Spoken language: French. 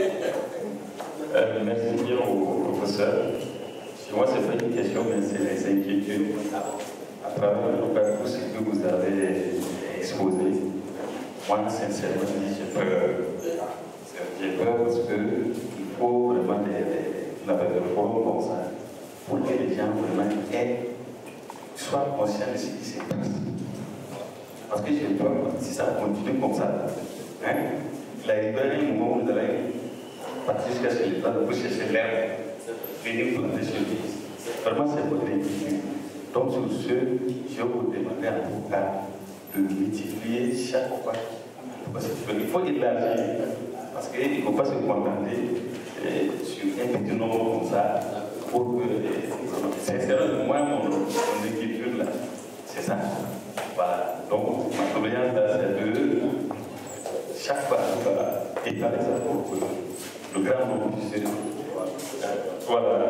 Euh, merci bien au professeur. Moi, ce n'est pas une question, mais c'est les inquiétudes. À travers le parcours que vous avez exposé, moi, sincèrement, j'ai peur. J'ai peur parce qu'il faut vraiment des, forums comme ça pour que les gens vraiment soient conscients de ce qui se passe. Parce que j'ai peur, si ça continue comme ça, hein, vous jusqu'à ce que les gens puissent chercher l'herbe, venir lui. Vraiment, c'est votre inquiétude. Donc, sur ce, je vous demander tout cas de multiplier chaque fois. Parce qu'il faut élargir. Parce qu'il ne faut pas se contenter sur un petit nombre comme ça. Pour que, sincèrement, moi, mon, mon inquiétude là, c'est ça. Voilà. Donc, ma là, c'est de chaque fois étaler ça pour que le grand nombre puisse. Voilà.